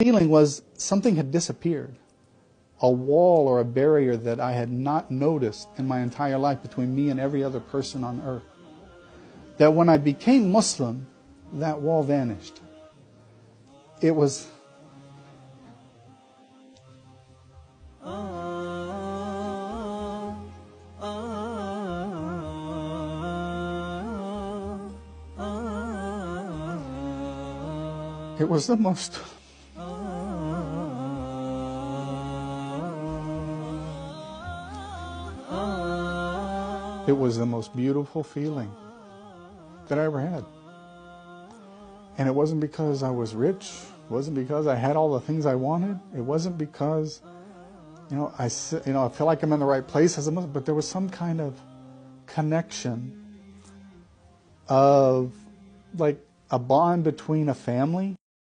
feeling was something had disappeared. A wall or a barrier that I had not noticed in my entire life between me and every other person on earth. That when I became Muslim, that wall vanished. It was It was the most It was the most beautiful feeling that I ever had. And it wasn't because I was rich, it wasn't because I had all the things I wanted, it wasn't because you know, I you know, I feel like I'm in the right place as a Muslim, but there was some kind of connection of like a bond between a family